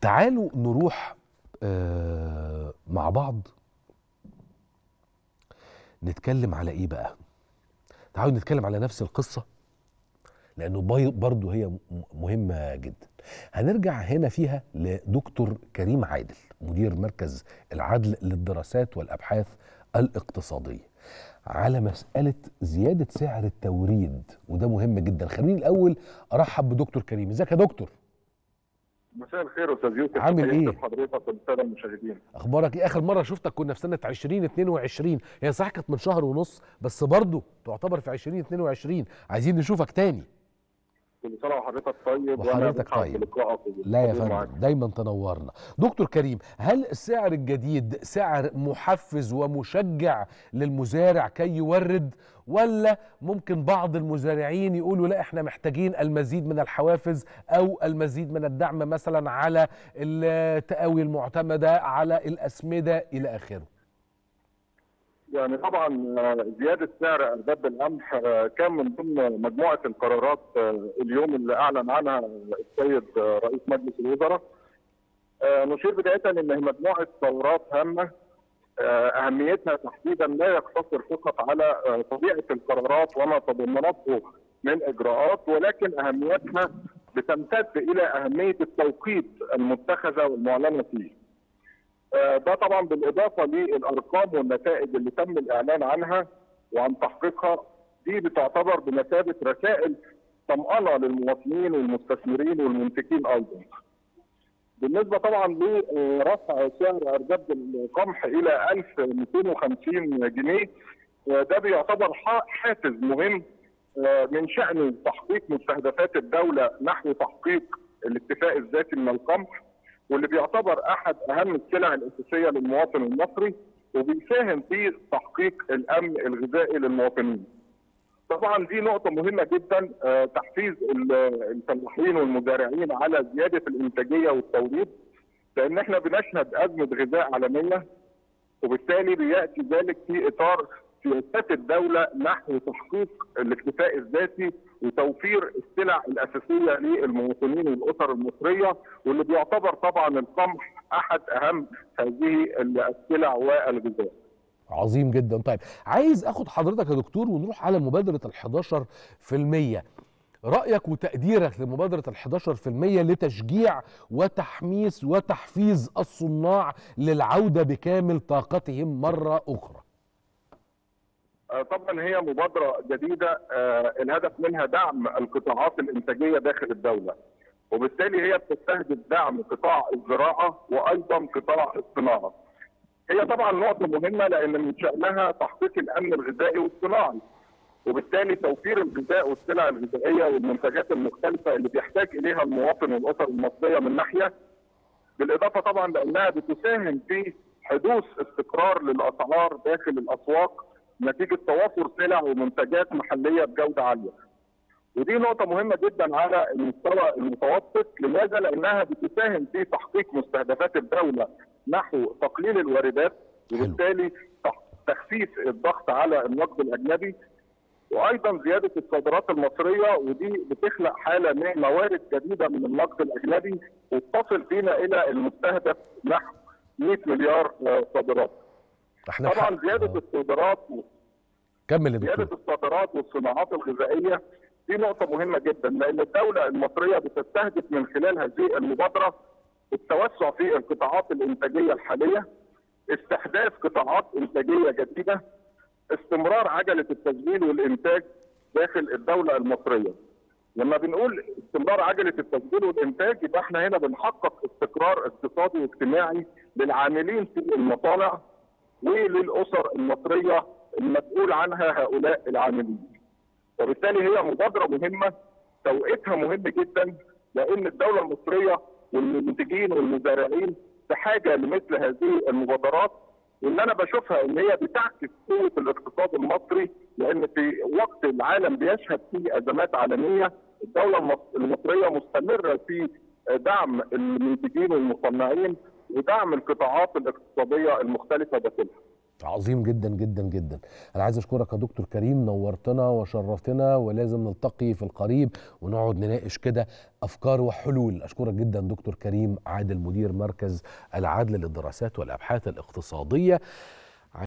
تعالوا نروح آه مع بعض. نتكلم على إيه بقى؟ تعالوا نتكلم على نفس القصة لأنه برضو هي مهمة جدا. هنرجع هنا فيها لدكتور كريم عادل مدير مركز العدل للدراسات والأبحاث الاقتصادية. على مسألة زيادة سعر التوريد وده مهم جدا. خليني الأول أرحب بدكتور كريم. إزيك يا دكتور؟ مساء الخير أستاذ يوسف عامل تحياتي إيه؟ لحضرتك والساده المشاهدين. أخبارك إيه؟ آخر مرة شفتك كنا في سنة 2022 هي صح كانت من شهر ونص بس برضه تعتبر في 2022 عايزين نشوفك تاني. كل سنه وحضرتك طيب وحضرتك طيب. لا يا. فندم دايما تنورنا دكتور كريم هل السعر الجديد سعر محفز ومشجع للمزارع كي يورد ولا ممكن بعض المزارعين يقولوا لا إحنا محتاجين المزيد من الحوافز أو المزيد من الدعم مثلا على التقاوي المعتمدة على الأسمدة إلى آخره يعني طبعا آه، زيادة سعر ارباب القمح آه، كان من ضمن مجموعة القرارات آه، اليوم اللي أعلن عنها السيد رئيس مجلس الوزراء نشير بداية إن مجموعة قرارات هامة أهميتها تحديدا لا يقتصر فقط على طبيعة القرارات وما تضمنته من إجراءات ولكن أهميتها بتمتد إلى أهمية التوقيت المتخذة والمعلنة فيه. آه، ده طبعا بالإضافة للأرقام والنتائج اللي تم الإعلان عنها وعن تحقيقها دي بتعتبر بمثابة رسائل طمأنه للمواطنين والمستثمرين والمنتجين أيضا. بالنسبة طبعا لرفع سعر ارجاب القمح إلى 1250 جنيه آه، ده بيعتبر حافز مهم آه، من شأنه تحقيق مستهدفات الدولة نحو تحقيق الاكتفاء الذاتي من القمح واللي بيعتبر أحد أهم السلع الأساسية للمواطن المصري وبيساهم في تحقيق الأمن الغذائي للمواطنين. طبعا دي نقطة مهمة جدا آه، تحفيز ال- الفلاحين والمزارعين على زيادة الإنتاجية والتوريد لأن إحنا بنشهد أزمة غذاء عالمية وبالتالي بيأتي ذلك في إطار سياسات الدولة نحو تحقيق الاكتفاء الذاتي وتوفير السلع الأساسية للمواطنين والأسر المصرية واللي بيعتبر طبعا القمح أحد أهم هذه السلع والغذاء. عظيم جدا. طيب عايز أخد حضرتك يا دكتور ونروح على مبادرة ال 11% رأيك وتقديرك لمبادرة ال 11% لتشجيع وتحميس وتحفيز الصناع للعودة بكامل طاقتهم مرة أخرى. طبعا هي مبادرة جديدة آه، الهدف منها دعم القطاعات الإنتاجية داخل الدولة وبالتالي هي بتستهدف دعم قطاع الزراعة وأيضا قطاع الصناعة. هي طبعا نقطة مهمة لأن من شأنها تحقيق الأمن الغذائي والصناعي وبالتالي توفير الغذاء والسلع الغذائية والمنتجات المختلفة اللي بيحتاج إليها المواطن والأسر المصرية من ناحية بالإضافة طبعا لأنها بتساهم في حدوث استقرار للأسعار داخل الأسواق نتيجة توافر سلع ومنتجات محلية بجودة عالية. ودي نقطة مهمة جدا على المستوى المتوسط، لماذا؟ لأنها بتساهم في تحقيق مستهدفات الدولة نحو تقليل الواردات وبالتالي تخفيف الضغط على النقد الأجنبي وأيضا زيادة الصادرات المصرية ودي بتخلق حالة من موارد جديدة من النقد الأجنبي وتصل بينا إلى المستهدف نحو 100 مليار آه، صادرات. إحنا طبعا حق- زيادة آه. الصادرات كمل يا زيادة الصادرات والصناعات الغذائية دي نقطة مهمة جدا لأن الدولة المصرية بتستهدف من خلال هذه المبادرة التوسع في القطاعات الإنتاجية الحالية استحداث قطاعات إنتاجية جديدة استمرار عجلة التسجيل والإنتاج داخل الدولة المصرية. لما بنقول استمرار عجلة التسجيل والإنتاج يبقى إحنا هنا بنحقق استقرار اقتصادي واجتماعي للعاملين في المصانع وللاسر المصرية المسؤول عنها هؤلاء العاملين. وبالتالي هي مبادرة مهمة توقيتها مهم جدا لأن الدولة المصرية والمنتجين والمزارعين بحاجه لمثل هذه المبادرات واللي أنا بشوفها إن هي بتعكس قوة الاقتصاد المصري لأن في وقت العالم بيشهد فيه أزمات عالمية الدولة المص- المصرية مستمرة في دعم المنتجين والمصنعين ودعم القطاعات الاقتصادية المختلفة داخلها. عظيم جدا جدا جدا. أنا عايز أشكرك يا دكتور كريم نورتنا وشرفتنا ولازم نلتقي في القريب ونقعد نناقش كده أفكار وحلول. أشكرك جدا دكتور كريم عادل مدير مركز العدل للدراسات والأبحاث الاقتصادية.